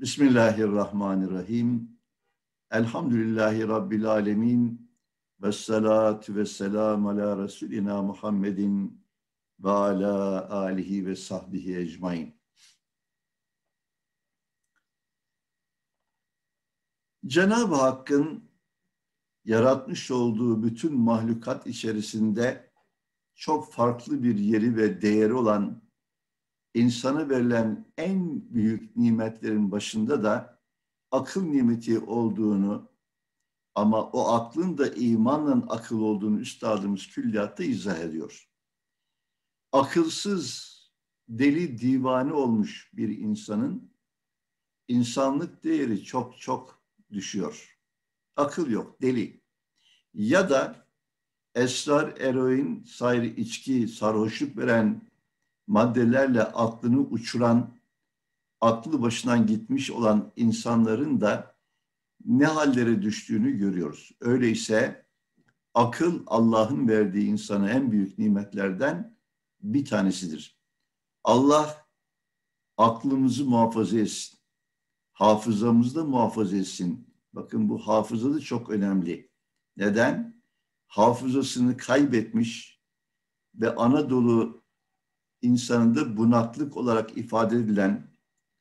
Bismillahirrahmanirrahim. Elhamdülillahi Rabbil alemin. Ve salatu ve selamu ala Resulina Muhammedin ve ala alihi ve sahbihi ecmain. Cenab-ı Hakk'ın yaratmış olduğu bütün mahlukat içerisinde çok farklı bir yeri ve değeri olan insana verilen en büyük nimetlerin başında da akıl nimeti olduğunu ama o aklın da imanla akıl olduğunu üstadımız külliyatta izah ediyor. Akılsız, deli divane olmuş bir insanın insanlık değeri çok çok düşüyor. Akıl yok, deli. Ya da esrar, eroin, sayri içki, sarhoşluk veren maddelerle aklını uçuran, aklı başından gitmiş olan insanların da ne hallere düştüğünü görüyoruz. Öyleyse akıl Allah'ın verdiği insana en büyük nimetlerden bir tanesidir. Allah aklımızı muhafaza etsin. Hafızamızı da muhafaza etsin. Bakın bu hafıza da çok önemli. Neden? Hafızasını kaybetmiş ve Anadolu insanında bunaklık olarak ifade edilen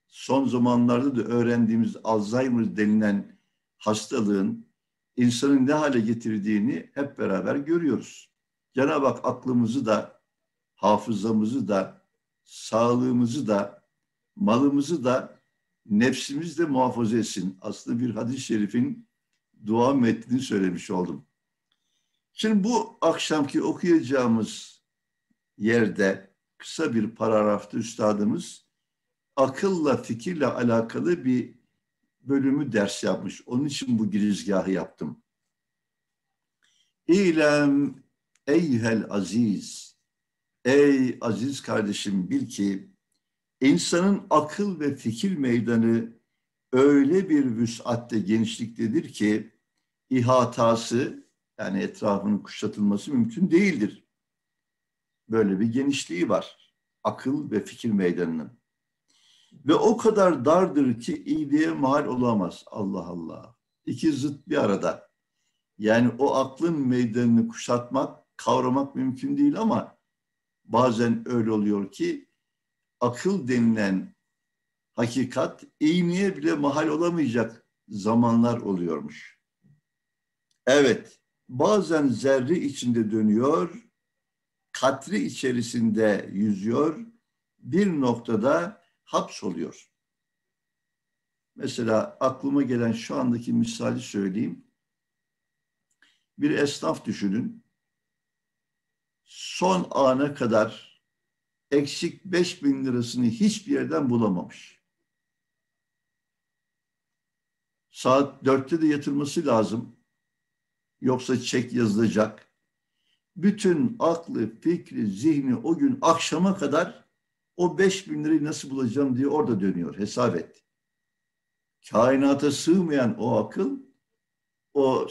son zamanlarda da öğrendiğimiz Alzheimer denilen hastalığın insanın ne hale getirdiğini hep beraber görüyoruz. Cenab-ı Hak aklımızı da, hafızamızı da, sağlığımızı da, malımızı da, nefsimizi de muhafaza etsin. Aslında bir hadis-i şerifin dua metnini söylemiş oldum. Şimdi bu akşamki okuyacağımız yerde kısa bir paragrafta üstadımız akılla, fikirle alakalı bir bölümü ders yapmış. Onun için bu girizgahı yaptım. İlem eyhel aziz, ey aziz kardeşim bil ki insanın akıl ve fikir meydanı öyle bir vüs'atte genişliktedir ki ihatası yani etrafının kuşatılması mümkün değildir. Böyle bir genişliği var. Akıl ve fikir meydanının. Ve o kadar dardır ki iyiliğe mal olamaz. Allah Allah. İki zıt bir arada. Yani o aklın meydanını kuşatmak, kavramak mümkün değil ama bazen öyle oluyor ki akıl denilen hakikat iğneye bile mahal olamayacak zamanlar oluyormuş. Evet, bazen zerre içinde dönüyor, katri içerisinde yüzüyor, bir noktada hapsoluyor. Mesela aklıma gelen şu andaki misali söyleyeyim. Bir esnaf düşünün. Son ana kadar eksik 5 bin lirasını hiçbir yerden bulamamış. Saat dörtte de yatırması lazım. Yoksa çek yazılacak bütün aklı, fikri, zihni o gün akşama kadar o beş bin lirayı nasıl bulacağım diye orada dönüyor. Hesap et. Kainata sığmayan o akıl o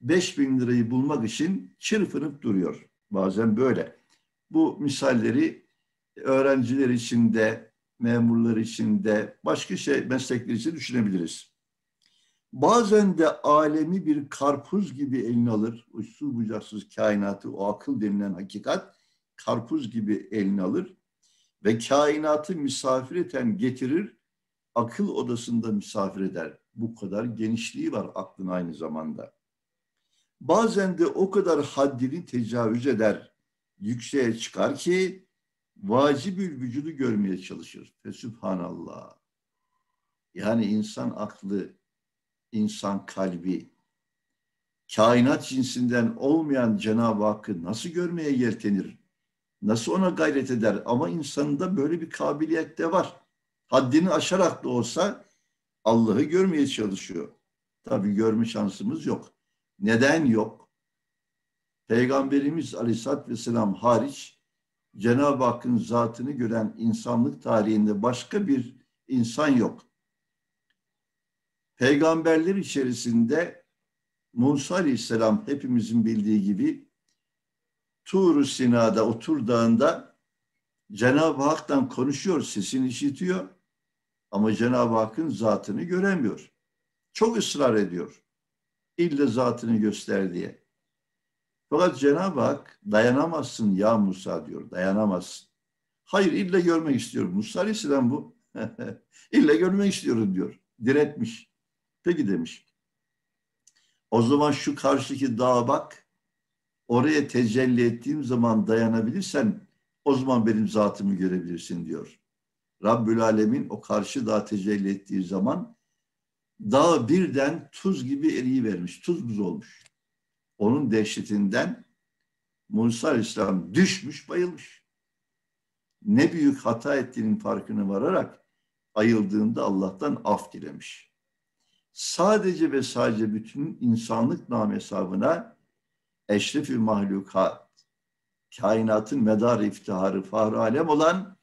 beş bin lirayı bulmak için çırpınıp duruyor. Bazen böyle. Bu misalleri öğrenciler için de, memurlar için de, başka şey meslekler için düşünebiliriz. Bazen de alemi bir karpuz gibi eline alır. Uçsuz bucaksız kainatı, o akıl denilen hakikat karpuz gibi eline alır. Ve kainatı misafir eten getirir, akıl odasında misafir eder. Bu kadar genişliği var aklın aynı zamanda. Bazen de o kadar haddini tecavüz eder, yükseğe çıkar ki vacibül vücudu görmeye çalışır. Fesübhanallah. Yani insan aklı insan kalbi, kainat cinsinden olmayan Cenab-ı Hakk'ı nasıl görmeye yeltenir? Nasıl ona gayret eder? Ama insanında böyle bir kabiliyet de var. Haddini aşarak da olsa Allah'ı görmeye çalışıyor. Tabii görme şansımız yok. Neden yok? Peygamberimiz Aleyhisselatü Vesselam hariç Cenab-ı Hakk'ın zatını gören insanlık tarihinde başka bir insan yok peygamberler içerisinde Musa Aleyhisselam hepimizin bildiği gibi Tur-u Sina'da, Otur Dağı'nda Cenab-ı Hak'tan konuşuyor, sesini işitiyor. Ama Cenab-ı Hakk'ın zatını göremiyor. Çok ısrar ediyor. İlle zatını göster diye. Fakat Cenab-ı Hak dayanamazsın ya Musa diyor. Dayanamazsın. Hayır ille görmek istiyorum. Musa Aleyhisselam bu. ille görmek istiyorum diyor. Diretmiş. Peki demiş. O zaman şu karşıki dağa bak. Oraya tecelli ettiğim zaman dayanabilirsen o zaman benim zatımı görebilirsin diyor. Rabbül Alemin o karşı dağa tecelli ettiği zaman dağ birden tuz gibi eriyi vermiş. Tuz buz olmuş. Onun dehşetinden Musa Aleyhisselam düşmüş, bayılmış. Ne büyük hata ettiğinin farkına vararak ayıldığında Allah'tan af dilemiş. Sadece ve sadece bütün insanlık nam hesabına eşrefi mahlukat, kainatın medar iftiharı, fahru alem olan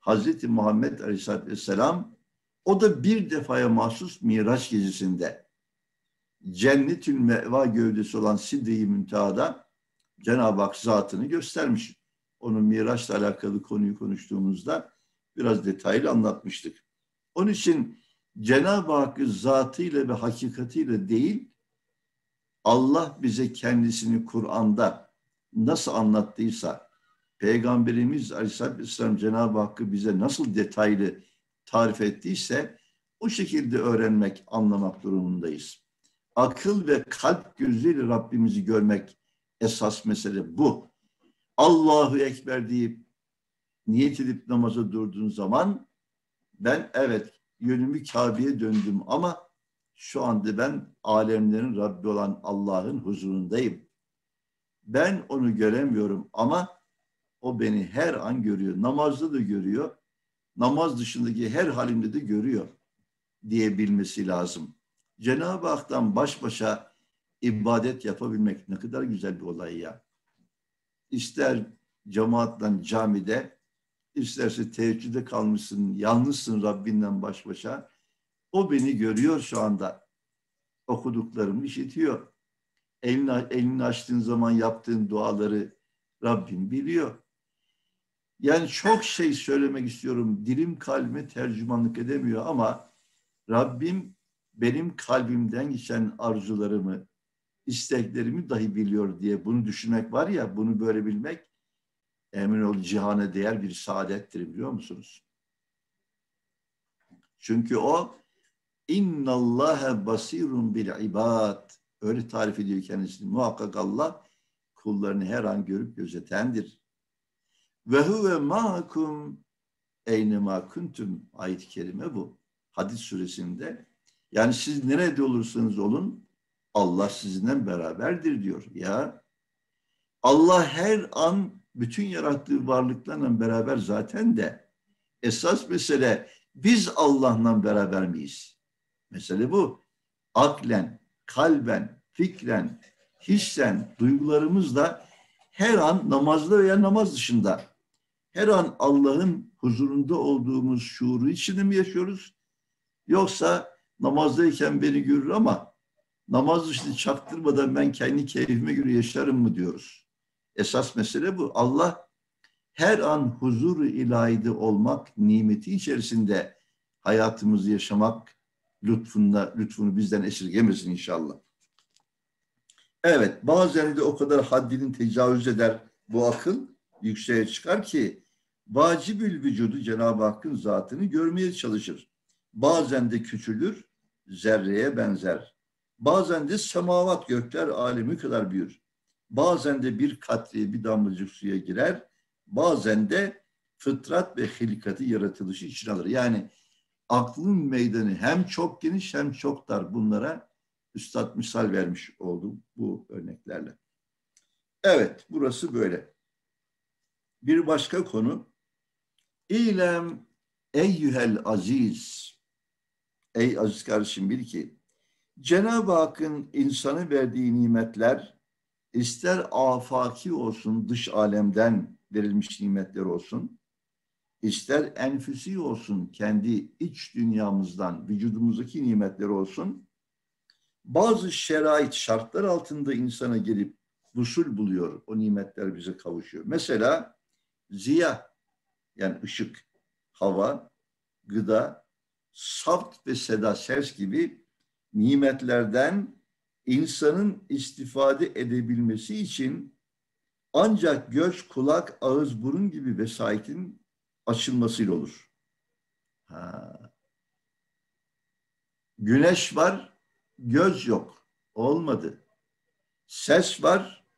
Hazreti Muhammed Aleyhisselatü Vesselam o da bir defaya mahsus Miraç gecesinde Cennetül Meva gövdesi olan Sidre-i Münteha'da Cenab-ı Hak zatını göstermiş. Onun Miraç'la alakalı konuyu konuştuğumuzda biraz detaylı anlatmıştık. Onun için Cenab-ı Hakk'ı zatıyla ve hakikatiyle değil, Allah bize kendisini Kur'an'da nasıl anlattıysa, Peygamberimiz Aleyhisselatü Vesselam Cenab-ı Hakk'ı bize nasıl detaylı tarif ettiyse, o şekilde öğrenmek, anlamak durumundayız. Akıl ve kalp gözüyle Rabbimizi görmek esas mesele bu. Allahu Ekber deyip niyet edip namaza durduğun zaman ben evet yönümü Kabe'ye döndüm ama şu anda ben alemlerin Rabbi olan Allah'ın huzurundayım. Ben onu göremiyorum ama o beni her an görüyor. Namazda da görüyor. Namaz dışındaki her halimde de görüyor diyebilmesi lazım. Cenab-ı Hak'tan baş başa ibadet yapabilmek ne kadar güzel bir olay ya. İster cemaatle camide, isterse teheccüde kalmışsın, yalnızsın Rabbinden baş başa. O beni görüyor şu anda. Okuduklarımı işitiyor. Elini, elini açtığın zaman yaptığın duaları Rabbim biliyor. Yani çok şey söylemek istiyorum. Dilim kalbime tercümanlık edemiyor ama Rabbim benim kalbimden geçen arzularımı, isteklerimi dahi biliyor diye bunu düşünmek var ya, bunu böyle bilmek emin ol cihana değer bir saadettir biliyor musunuz? Çünkü o inna Allahe basirun bil ibad öyle tarif ediyor kendisini. Muhakkak Allah kullarını her an görüp gözetendir. Ve huve ma'akum eynema kuntum ayet-i kerime bu. Hadis suresinde yani siz nerede olursanız olun Allah sizinle beraberdir diyor. Ya Allah her an bütün yarattığı varlıklarla beraber zaten de esas mesele biz Allah'la beraber miyiz? Mesele bu. Aklen, kalben, fikren, hissen, duygularımızla her an namazda veya namaz dışında her an Allah'ın huzurunda olduğumuz şuuru içinde mi yaşıyoruz? Yoksa namazdayken beni görür ama namaz dışında çaktırmadan ben kendi keyfime göre yaşarım mı diyoruz. Esas mesele bu. Allah her an huzur ilahide olmak nimeti içerisinde hayatımızı yaşamak lütfunda, lütfunu bizden esirgemesin inşallah. Evet, bazen de o kadar haddinin tecavüz eder bu akıl yükseğe çıkar ki vacibül vücudu Cenab-ı Hakk'ın zatını görmeye çalışır. Bazen de küçülür, zerreye benzer. Bazen de semavat gökler alemi kadar büyür. Bazen de bir katli bir damlacık suya girer. Bazen de fıtrat ve hilkati yaratılışı için alır. Yani aklın meydanı hem çok geniş hem çok dar. Bunlara üstad misal vermiş oldu bu örneklerle. Evet, burası böyle. Bir başka konu. İlem eyyühel aziz. Ey aziz kardeşim bil ki Cenab-ı Hakk'ın insanı verdiği nimetler ister afaki olsun dış alemden verilmiş nimetler olsun ister enfüsi olsun kendi iç dünyamızdan vücudumuzdaki nimetler olsun bazı şerait şartlar altında insana gelip usul buluyor o nimetler bize kavuşuyor. Mesela ziya yani ışık, hava, gıda, saft ve seda ses gibi nimetlerden insanın istifade edebilmesi için ancak göz, kulak, ağız, burun gibi vesayetin açılmasıyla olur. Ha. Güneş var, göz yok. Olmadı. Ses var,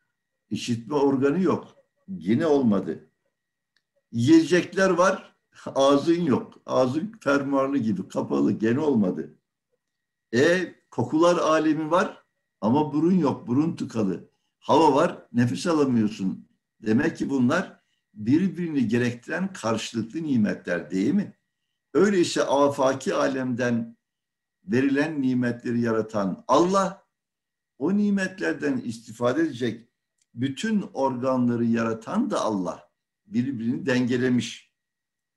işitme organı yok. Yine olmadı. Yiyecekler var, ağzın yok. Ağzın fermuarlı gibi kapalı, gene olmadı. E kokular alemi var ama burun yok, burun tıkalı. Hava var, nefes alamıyorsun. Demek ki bunlar birbirini gerektiren karşılıklı nimetler değil mi? Öyleyse afaki alemden verilen nimetleri yaratan Allah, o nimetlerden istifade edecek bütün organları yaratan da Allah. Birbirini dengelemiş.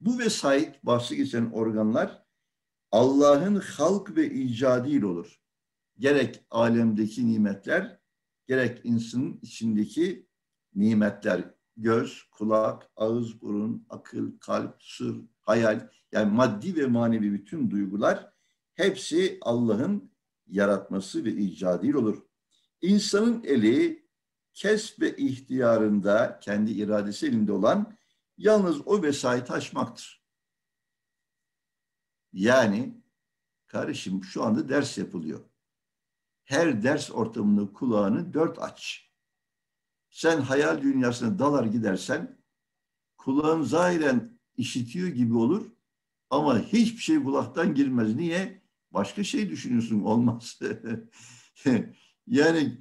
Bu vesait bahsi geçen organlar Allah'ın halk ve icadıyla olur. Gerek alemdeki nimetler, gerek insanın içindeki nimetler, göz, kulak, ağız, burun, akıl, kalp, sır, hayal, yani maddi ve manevi bütün duygular hepsi Allah'ın yaratması ve icadıyla olur. İnsanın eli kesb ve ihtiyarında kendi iradesi elinde olan yalnız o vesayet açmaktır. Yani kardeşim şu anda ders yapılıyor. Her ders ortamında kulağını dört aç. Sen hayal dünyasına dalar gidersen kulağın zahiren işitiyor gibi olur ama hiçbir şey kulaktan girmez. Niye? Başka şey düşünüyorsun olmaz. yani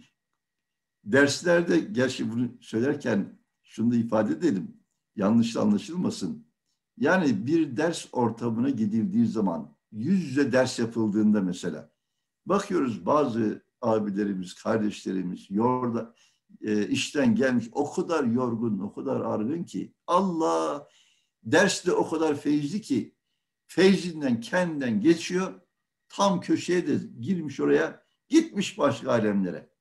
derslerde gerçi bunu söylerken şunu da ifade edelim. Yanlış anlaşılmasın. Yani bir ders ortamına gidildiği zaman yüz yüze ders yapıldığında mesela bakıyoruz bazı abilerimiz, kardeşlerimiz yorda e, işten gelmiş o kadar yorgun, o kadar argın ki Allah ders de o kadar feyizli ki feyzinden kendinden geçiyor. Tam köşeye de girmiş oraya, gitmiş başka alemlere.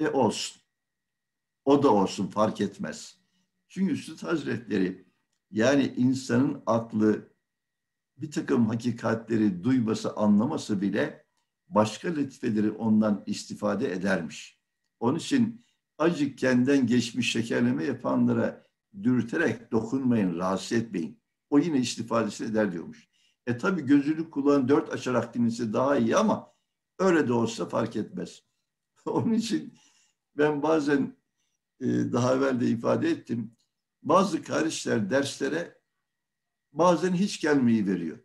E olsun. O da olsun fark etmez. Çünkü Üstad Hazretleri yani insanın aklı bir takım hakikatleri duyması, anlaması bile başka latifeleri ondan istifade edermiş. Onun için acık kendinden geçmiş şekerleme yapanlara dürterek dokunmayın, rahatsız etmeyin. O yine istifadesi eder diyormuş. E tabi gözünü kulağını dört açarak dinlese daha iyi ama öyle de olsa fark etmez. Onun için ben bazen e, daha evvel de ifade ettim. Bazı kardeşler derslere bazen hiç gelmeyi veriyor.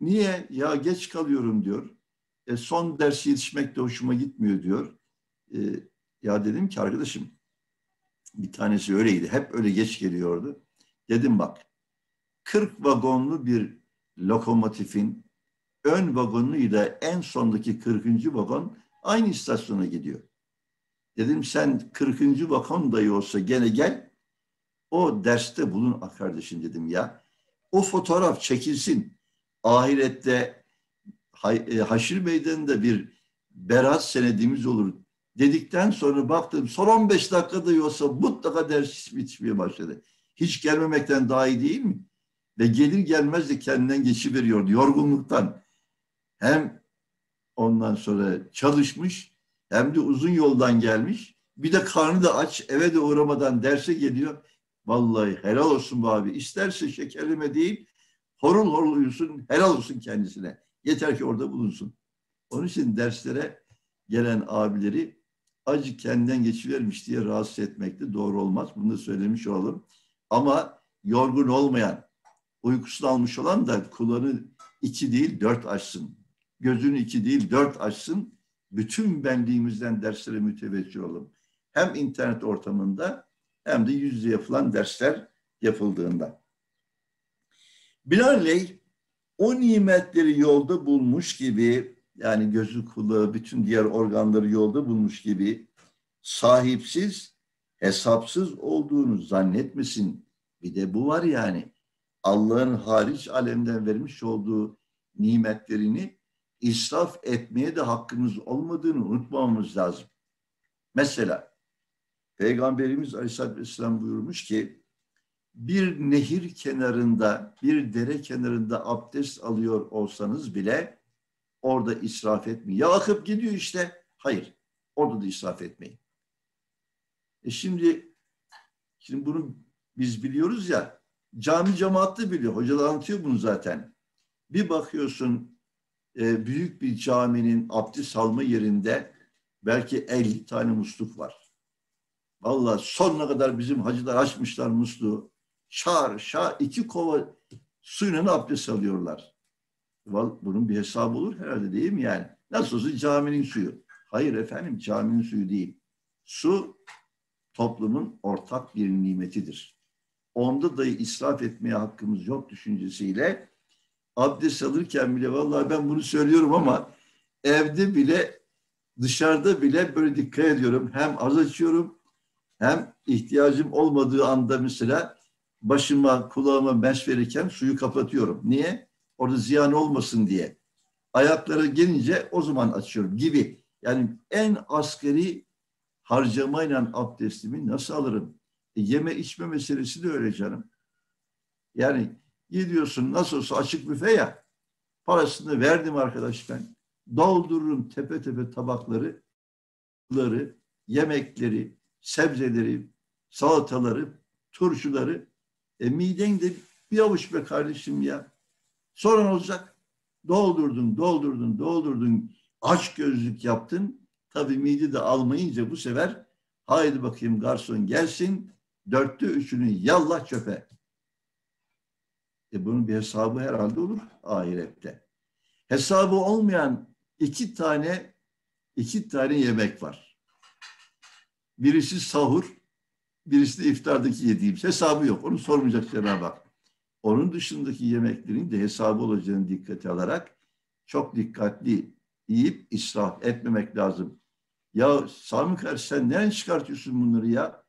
Niye? Ya geç kalıyorum diyor. E, son dersi yetişmek de hoşuma gitmiyor diyor. E, ya dedim ki arkadaşım bir tanesi öyleydi. Hep öyle geç geliyordu. Dedim bak 40 vagonlu bir lokomotifin ön vagonuyla en sondaki 40. vagon aynı istasyona gidiyor. Dedim sen 40. vagon dahi olsa gene gel o derste bulun kardeşim dedim ya. O fotoğraf çekilsin. Ahirette haşir meydanında bir berat senedimiz olur dedikten sonra baktım son 15 dakikada yoksa mutlaka ders bitmeye başladı. Hiç gelmemekten daha iyi değil mi? Ve gelir gelmez de kendinden geçiveriyordu yorgunluktan. Hem ondan sonra çalışmış hem de uzun yoldan gelmiş. Bir de karnı da aç eve de uğramadan derse geliyor. Vallahi helal olsun bu abi. İsterse şekerleme değil horul horul uyusun helal olsun kendisine. Yeter ki orada bulunsun. Onun için derslere gelen abileri acı kendinden geçivermiş diye rahatsız etmek de doğru olmaz. Bunu da söylemiş olalım. Ama yorgun olmayan, uykusunu almış olan da kulağını iki değil dört açsın. Gözünü iki değil dört açsın. Bütün benliğimizden derslere müteveccih olalım. Hem internet ortamında hem de yüz yüze yapılan dersler yapıldığında. Binaenaleyh o nimetleri yolda bulmuş gibi yani gözü kulağı bütün diğer organları yolda bulmuş gibi sahipsiz hesapsız olduğunu zannetmesin. Bir de bu var yani Allah'ın hariç alemden vermiş olduğu nimetlerini israf etmeye de hakkımız olmadığını unutmamamız lazım. Mesela Peygamberimiz Aleyhisselatü Vesselam buyurmuş ki bir nehir kenarında, bir dere kenarında abdest alıyor olsanız bile orada israf etmeyin. Ya akıp gidiyor işte. Hayır. Orada da israf etmeyin. E şimdi şimdi bunu biz biliyoruz ya cami cemaat biliyor. Hocalar anlatıyor bunu zaten. Bir bakıyorsun e, büyük bir caminin abdest alma yerinde belki 50 tane musluk var. Vallahi sonuna kadar bizim hacılar açmışlar musluğu. Şar, iki kova suyla abdest alıyorlar. Bunun bir hesabı olur herhalde değil mi yani? Nasıl olsa caminin suyu. Hayır efendim caminin suyu değil. Su toplumun ortak bir nimetidir. Onda da israf etmeye hakkımız yok düşüncesiyle abdest alırken bile vallahi ben bunu söylüyorum ama evde bile dışarıda bile böyle dikkat ediyorum. Hem az açıyorum hem ihtiyacım olmadığı anda mesela başıma kulağıma mes verirken suyu kapatıyorum. Niye? Orada ziyan olmasın diye. Ayaklara gelince o zaman açıyorum gibi. Yani en asgari harcamayla abdestimi nasıl alırım? E, yeme içme meselesi de öyle canım. Yani gidiyorsun nasıl olsa açık büfe ya parasını verdim arkadaş ben. Doldururum tepe tepe tabakları, yemekleri, sebzeleri, salataları, turşuları. E miden de bir avuç be kardeşim ya. Sonra ne olacak? Doldurdun, doldurdun, doldurdun. Aç gözlük yaptın. Tabii mide de almayınca bu sefer haydi bakayım garson gelsin. Dörtte üçünü yallah çöpe. E bunun bir hesabı herhalde olur ahirette. Hesabı olmayan iki tane iki tane yemek var. Birisi sahur, birisi de iftardaki yediğimiz. Hesabı yok. Onu sormayacak Cenab-ı Hak. Onun dışındaki yemeklerin de hesabı olacağını dikkate alarak çok dikkatli yiyip israf etmemek lazım. Ya Sami kardeş sen nereden çıkartıyorsun bunları ya?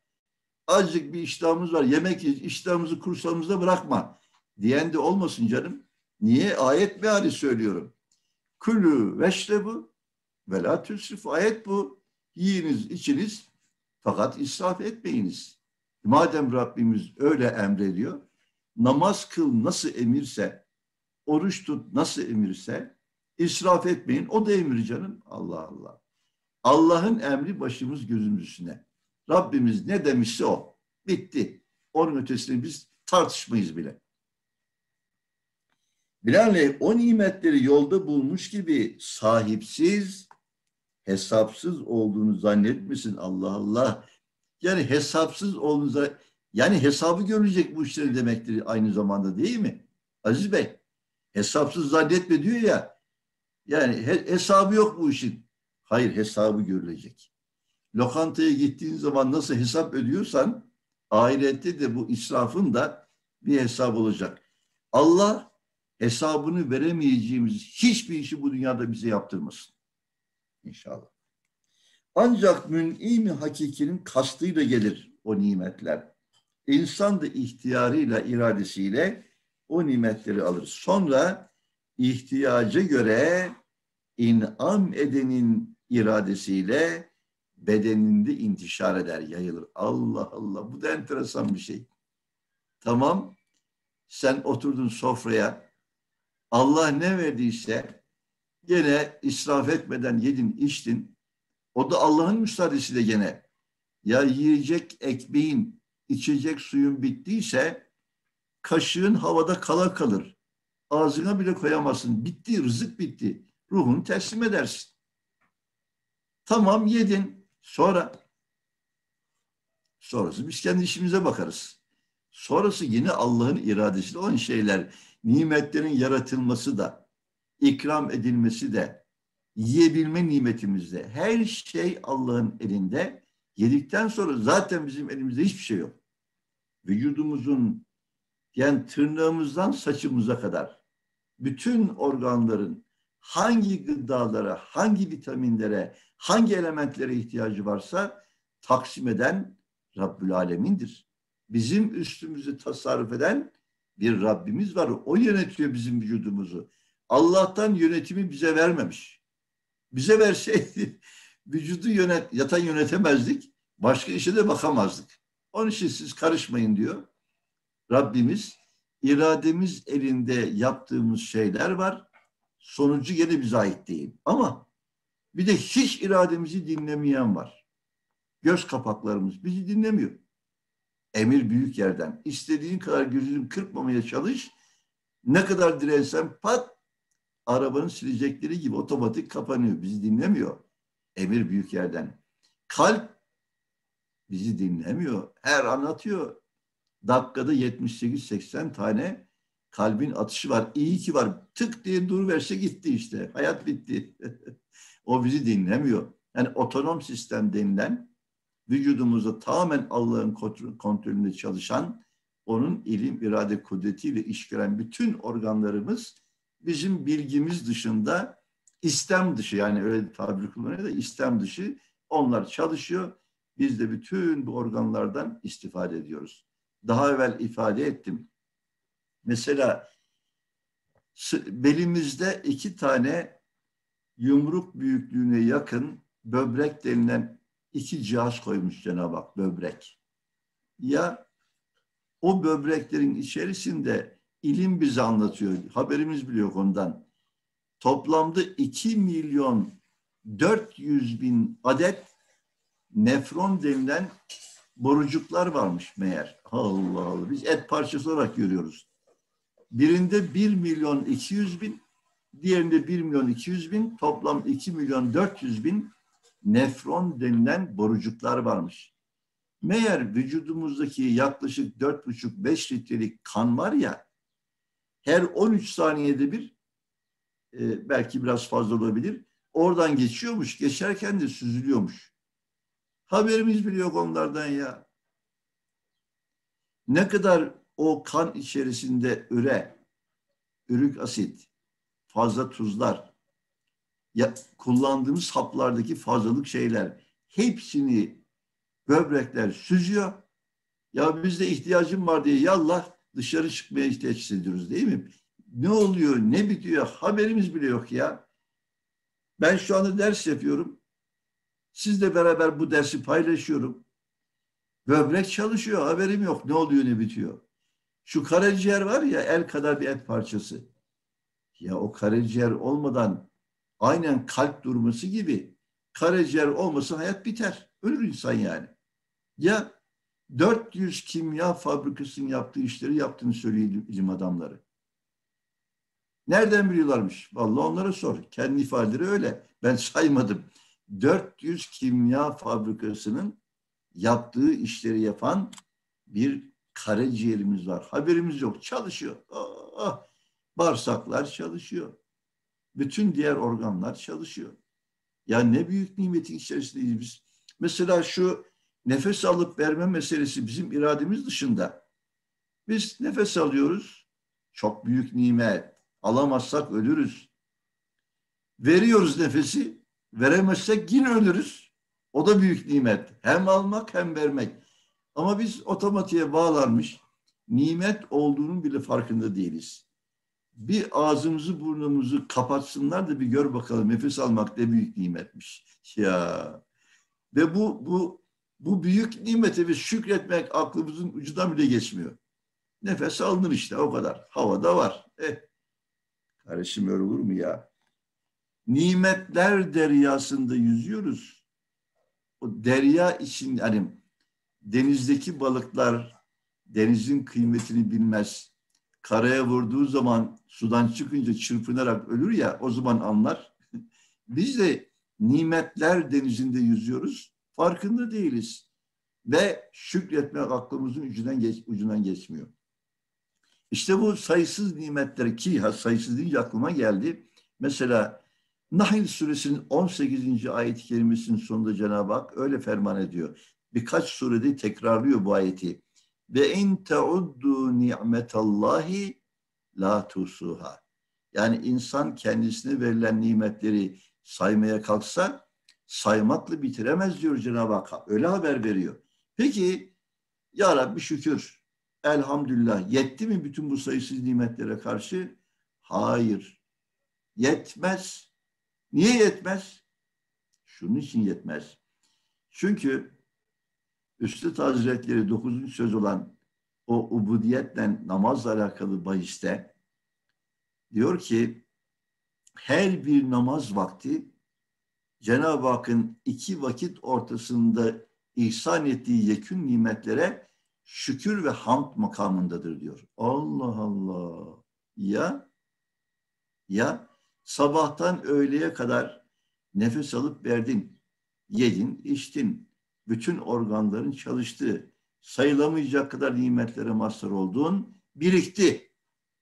Azıcık bir iştahımız var. Yemek iştahımızı kursağımızda bırakma. Diyen de olmasın canım. Niye? Ayet meali söylüyorum. Külü veşlebu ve la tüsrif. Ayet bu. Yiyiniz, içiniz fakat israf etmeyiniz. Madem Rabbimiz öyle emrediyor, namaz kıl nasıl emirse, oruç tut nasıl emirse, israf etmeyin. O da emir canım. Allah Allah. Allah'ın emri başımız gözümüz üstüne. Rabbimiz ne demişse o. Bitti. Onun ötesini biz tartışmayız bile. Binaenaleyh o nimetleri yolda bulmuş gibi sahipsiz, hesapsız olduğunu zannetmesin Allah Allah. Yani hesapsız olduğunuza yani hesabı görecek bu işleri demektir aynı zamanda değil mi? Aziz Bey hesapsız zannetme diyor ya. Yani he, hesabı yok bu işin. Hayır hesabı görülecek. Lokantaya gittiğin zaman nasıl hesap ödüyorsan ahirette de bu israfın da bir hesap olacak. Allah hesabını veremeyeceğimiz hiçbir işi bu dünyada bize yaptırmasın. İnşallah. Ancak mün'im hakikinin kastıyla gelir o nimetler. İnsan da ihtiyarıyla, iradesiyle o nimetleri alır. Sonra ihtiyaca göre inam edenin iradesiyle bedeninde intişar eder, yayılır. Allah Allah bu da enteresan bir şey. Tamam sen oturdun sofraya Allah ne verdiyse gene israf etmeden yedin içtin. O da Allah'ın müsaadesiyle gene. Ya yiyecek ekmeğin, içecek suyun bittiyse kaşığın havada kala kalır. Ağzına bile koyamazsın. Bitti, rızık bitti. Ruhunu teslim edersin. Tamam yedin. Sonra sonrası biz kendi işimize bakarız. Sonrası yine Allah'ın iradesiyle olan şeyler. Nimetlerin yaratılması da, ikram edilmesi de, yiyebilme nimetimizde. Her şey Allah'ın elinde. Yedikten sonra zaten bizim elimizde hiçbir şey yok. Vücudumuzun yani tırnağımızdan saçımıza kadar bütün organların hangi gıdalara, hangi vitaminlere, hangi elementlere ihtiyacı varsa taksim eden Rabbül Alemin'dir. Bizim üstümüzü tasarruf eden bir Rabbimiz var. O yönetiyor bizim vücudumuzu. Allah'tan yönetimi bize vermemiş. Bize verseydi vücudu yönet, yatan yönetemezdik. Başka işe de bakamazdık. Onun için siz karışmayın diyor. Rabbimiz irademiz elinde yaptığımız şeyler var. Sonucu gene bize ait değil. Ama bir de hiç irademizi dinlemeyen var. Göz kapaklarımız bizi dinlemiyor. Emir büyük yerden. İstediğin kadar gözünü kırpmamaya çalış. Ne kadar dirensen pat arabanın silecekleri gibi otomatik kapanıyor. Bizi dinlemiyor. Emir büyük yerden. Kalp bizi dinlemiyor. Her anlatıyor. Dakikada 78-80 tane kalbin atışı var. İyi ki var. Tık diye dur verse gitti işte. Hayat bitti. o bizi dinlemiyor. Yani otonom sistem denilen vücudumuzda tamamen Allah'ın kontrolünde çalışan onun ilim, irade, kudretiyle iş gören bütün organlarımız bizim bilgimiz dışında istem dışı yani öyle tabir kullanıyor da istem dışı onlar çalışıyor. Biz de bütün bu organlardan istifade ediyoruz. Daha evvel ifade ettim. Mesela belimizde iki tane yumruk büyüklüğüne yakın böbrek denilen iki cihaz koymuş Cenab-ı Hak böbrek. Ya o böbreklerin içerisinde ilim bize anlatıyor. Haberimiz bile yok ondan. Toplamda 2 milyon 400 bin adet nefron denilen borucuklar varmış meğer. Allah Allah. Biz et parçası olarak görüyoruz. Birinde 1 milyon 200 bin, diğerinde 1 milyon 200 bin, toplam 2 milyon 400 bin nefron denilen borucuklar varmış. Meğer vücudumuzdaki yaklaşık 4,5-5 litrelik kan var ya, her 13 saniyede bir, e, belki biraz fazla olabilir, oradan geçiyormuş, geçerken de süzülüyormuş. Haberimiz bile yok onlardan ya. Ne kadar o kan içerisinde üre, ürük asit, fazla tuzlar, ya kullandığımız haplardaki fazlalık şeyler hepsini böbrekler süzüyor. Ya bizde ihtiyacım var diye yallah dışarı çıkmaya ihtiyaç hissediyoruz değil mi? Ne oluyor, ne bitiyor haberimiz bile yok ya. Ben şu anda ders yapıyorum. Sizle beraber bu dersi paylaşıyorum. Böbrek çalışıyor, haberim yok. Ne oluyor, ne bitiyor. Şu karaciğer var ya, el kadar bir et parçası. Ya o karaciğer olmadan aynen kalp durması gibi karaciğer olmasa hayat biter. Ölür insan yani. Ya 400 kimya fabrikasının yaptığı işleri yaptığını söylüyor ilim adamları. Nereden biliyorlarmış? Vallahi onlara sor. Kendi ifadeleri öyle. Ben saymadım. 400 kimya fabrikasının yaptığı işleri yapan bir karaciğerimiz var. Haberimiz yok. Çalışıyor. Oh, bağırsaklar çalışıyor. Bütün diğer organlar çalışıyor. Ya ne büyük nimetin içerisindeyiz biz. Mesela şu nefes alıp verme meselesi bizim irademiz dışında. Biz nefes alıyoruz. Çok büyük nimet. Alamazsak ölürüz. Veriyoruz nefesi. Veremezsek yine ölürüz. O da büyük nimet. Hem almak hem vermek. Ama biz otomatiğe bağlanmış nimet olduğunun bile farkında değiliz. Bir ağzımızı burnumuzu kapatsınlar da bir gör bakalım nefes almak ne büyük nimetmiş. Ya ve bu bu bu büyük nimete biz şükretmek aklımızın ucundan bile geçmiyor. Nefes alınır işte o kadar. Havada var. Eh. Kardeşim öyle olur mu ya? nimetler deryasında yüzüyoruz. O derya için hani denizdeki balıklar denizin kıymetini bilmez. Karaya vurduğu zaman sudan çıkınca çırpınarak ölür ya o zaman anlar. Biz de nimetler denizinde yüzüyoruz. Farkında değiliz. Ve şükretmek aklımızın ucundan, geç, ucundan geçmiyor. İşte bu sayısız nimetler ki ha, sayısız deyince aklıma geldi. Mesela Nahl suresinin 18. ayet-i kerimesinin sonunda Cenab-ı Hak öyle ferman ediyor. Birkaç surede tekrarlıyor bu ayeti. Ve in teuddu ni'metallahi la tusuha. Yani insan kendisine verilen nimetleri saymaya kalksa saymakla bitiremez diyor Cenab-ı Hak. Öyle haber veriyor. Peki ya Rabbi şükür elhamdülillah yetti mi bütün bu sayısız nimetlere karşı? Hayır. Yetmez. Niye yetmez? Şunun için yetmez. Çünkü Üstad Hazretleri 9. söz olan o ubudiyetle namazla alakalı bahiste diyor ki her bir namaz vakti Cenab-ı Hakk'ın iki vakit ortasında ihsan ettiği yekün nimetlere şükür ve hamd makamındadır diyor. Allah Allah. Ya ya sabahtan öğleye kadar nefes alıp verdin, yedin, içtin. Bütün organların çalıştığı, sayılamayacak kadar nimetlere mazhar olduğun birikti.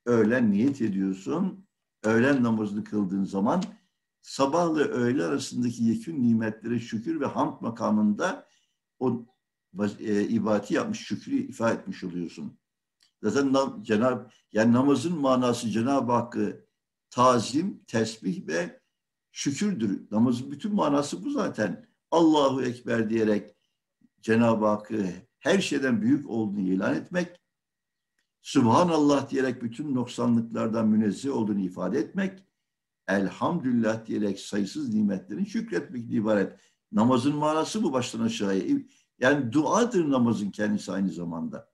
Öğlen niyet ediyorsun. Öğlen namazını kıldığın zaman sabahla öğle arasındaki yekün nimetlere şükür ve hamd makamında o e, ibadeti yapmış, şükrü ifade etmiş oluyorsun. Zaten nam, Cenab yani namazın manası Cenab-ı Hakk'ı tazim, tesbih ve şükürdür. Namazın bütün manası bu zaten. Allahu Ekber diyerek Cenab-ı Hakk'ı her şeyden büyük olduğunu ilan etmek, Subhanallah diyerek bütün noksanlıklardan münezzeh olduğunu ifade etmek, Elhamdülillah diyerek sayısız nimetlerin şükretmek ibaret. Namazın manası bu baştan aşağıya. Yani duadır namazın kendisi aynı zamanda.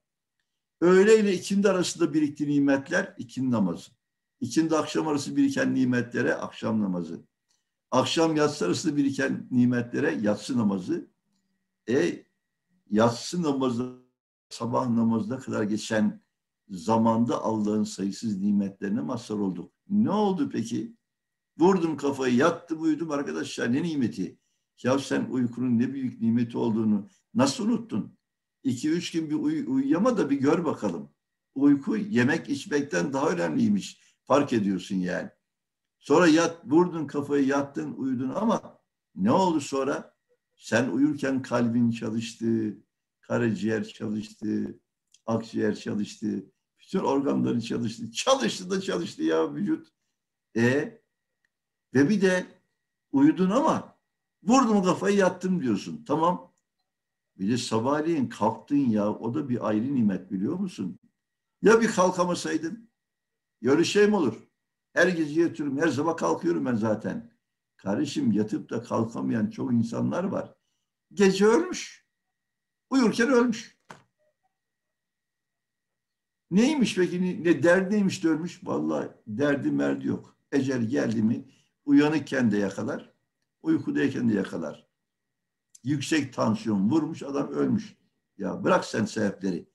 Öğle ile ikindi arasında birikti nimetler ikindi namazı. İkindi akşam arası biriken nimetlere akşam namazı. Akşam yatsı arasında biriken nimetlere yatsı namazı. E yatsı namazı sabah namazına kadar geçen zamanda Allah'ın sayısız nimetlerine mazhar olduk. Ne oldu peki? Vurdum kafayı, yattım, uyudum arkadaşlar. Ne nimeti? Ya sen uykunun ne büyük nimeti olduğunu nasıl unuttun? İki üç gün bir uy uyuyama da bir gör bakalım. Uyku yemek içmekten daha önemliymiş. Fark ediyorsun yani. Sonra yat, vurdun kafayı, yattın, uyudun ama ne oldu sonra? Sen uyurken kalbin çalıştı, karaciğer çalıştı, akciğer çalıştı, bütün organların çalıştı. Çalıştı da çalıştı ya vücut. E ve bir de uyudun ama vurdum kafayı yattım diyorsun. Tamam. Bir de sabahleyin kalktın ya o da bir ayrı nimet biliyor musun? Ya bir kalkamasaydın? Öyle şey mi olur? Her gece yatıyorum, her sabah kalkıyorum ben zaten. Kardeşim yatıp da kalkamayan çok insanlar var. Gece ölmüş. Uyurken ölmüş. Neymiş peki? Ne, ne derdiymiş de ölmüş? Vallahi derdi merdi yok. Ecel geldi mi uyanıkken de yakalar, uykudayken de yakalar. Yüksek tansiyon vurmuş adam ölmüş. Ya bırak sen sebepleri.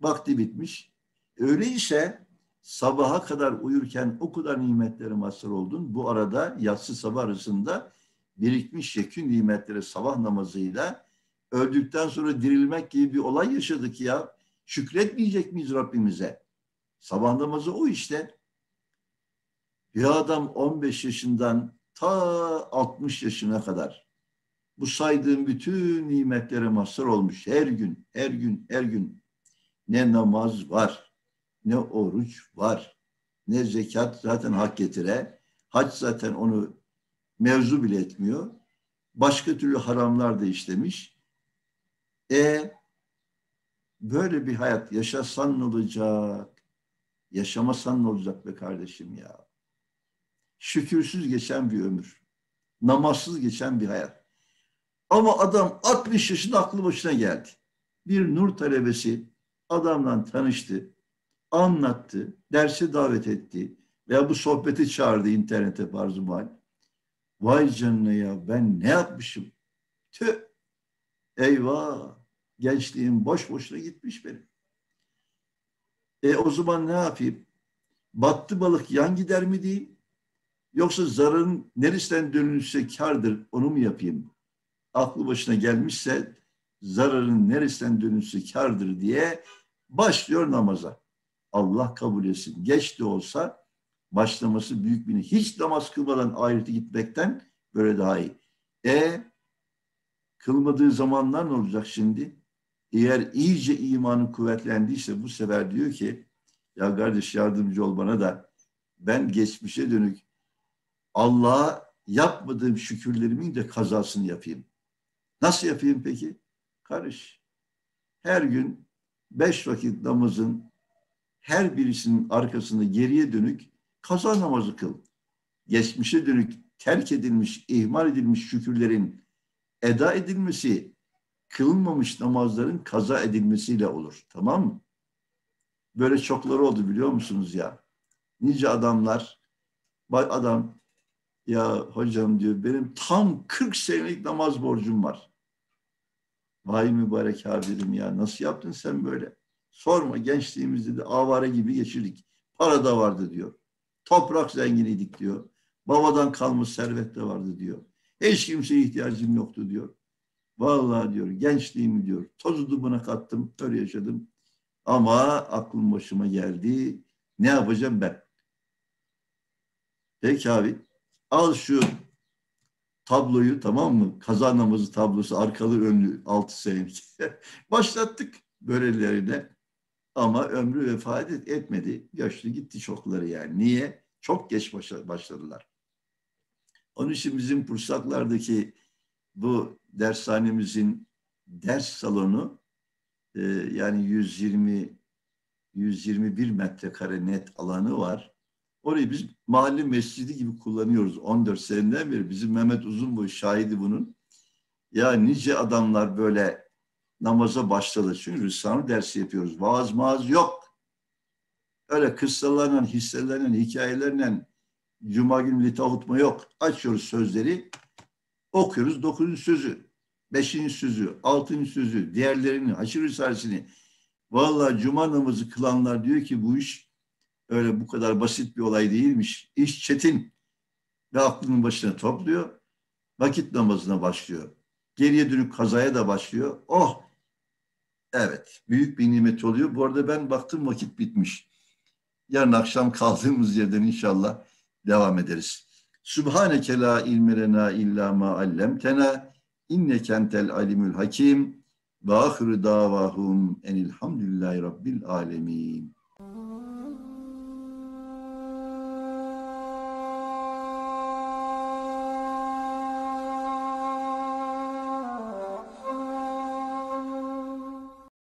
Vakti bitmiş. Öyleyse sabaha kadar uyurken o kadar nimetlere mazhar oldun. Bu arada yatsı sabah arasında birikmiş yekün nimetleri sabah namazıyla öldükten sonra dirilmek gibi bir olay yaşadık ya. Şükretmeyecek miyiz Rabbimize? Sabah namazı o işte. Bir adam 15 yaşından ta 60 yaşına kadar bu saydığım bütün nimetlere mazhar olmuş her gün, her gün, her gün. Ne namaz var, ne oruç var, ne zekat zaten hak getire. Hac zaten onu mevzu bile etmiyor. Başka türlü haramlar da işlemiş. E böyle bir hayat yaşasan ne olacak? Yaşamasan ne olacak be kardeşim ya? Şükürsüz geçen bir ömür. Namazsız geçen bir hayat. Ama adam 60 yaşında aklı başına geldi. Bir nur talebesi adamla tanıştı, anlattı, derse davet etti veya bu sohbeti çağırdı internete farz Vay canına ya ben ne yapmışım? Tüh! Eyvah! Gençliğim boş boşuna gitmiş benim. E o zaman ne yapayım? Battı balık yan gider mi diyeyim? Yoksa zararın neresinden dönülse kardır onu mu yapayım? Aklı başına gelmişse zararın neresinden dönülse kardır diye başlıyor namaza. Allah kabul etsin. Geç de olsa başlaması büyük bir hiç namaz kılmadan ahirete gitmekten böyle daha iyi. E kılmadığı zamanlar ne olacak şimdi? Eğer iyice imanı kuvvetlendiyse bu sefer diyor ki ya kardeş yardımcı ol bana da ben geçmişe dönük Allah'a yapmadığım şükürlerimin de kazasını yapayım. Nasıl yapayım peki? Karış. Her gün beş vakit namazın her birisinin arkasında geriye dönük kaza namazı kıl. Geçmişe dönük terk edilmiş, ihmal edilmiş şükürlerin eda edilmesi, kılınmamış namazların kaza edilmesiyle olur. Tamam mı? Böyle çokları oldu biliyor musunuz ya? Nice adamlar, adam ya hocam diyor benim tam 40 senelik namaz borcum var. Vay mübarek abirim ya nasıl yaptın sen böyle? Sorma gençliğimizde de avare gibi geçirdik. Para da vardı diyor. Toprak zenginiydik diyor. Babadan kalmış servet de vardı diyor. Hiç kimseye ihtiyacım yoktu diyor. Vallahi diyor gençliğimi diyor tozu dumuna kattım öyle yaşadım. Ama aklım başıma geldi. Ne yapacağım ben? Peki abi al şu tabloyu tamam mı? Kaza namazı tablosu arkalı önlü altı senelik. Başlattık böylelerine. Ama ömrü vefat etmedi. Yaşlı gitti çokları yani. Niye? Çok geç başladılar. Onun için bizim Pursaklar'daki bu dershanemizin ders salonu e, yani 120 121 metrekare net alanı var. Orayı biz mahalle mescidi gibi kullanıyoruz 14 seneden beri. Bizim Mehmet Uzunboy şahidi bunun. Ya nice adamlar böyle namaza başladı. Çünkü Risale dersi yapıyoruz. Vaaz maaz yok. Öyle kıssalarla, hisselerle, hikayelerle Cuma günü litahutma yok. Açıyoruz sözleri, okuyoruz dokuzuncu sözü, beşinci sözü, altıncı sözü, diğerlerini, haşır risalesini. Vallahi Cuma namazı kılanlar diyor ki bu iş öyle bu kadar basit bir olay değilmiş. İş çetin ve aklının başına topluyor. Vakit namazına başlıyor. Geriye dönüp kazaya da başlıyor. Oh! Evet, büyük bir nimet oluyor. Bu arada ben baktım vakit bitmiş. Yarın akşam kaldığımız yerden inşallah devam ederiz. Subhaneke la ilme illa ma allamtena inneke entel alimul hakim ve ahiru davahum enilhamdülillahi rabbil alemin.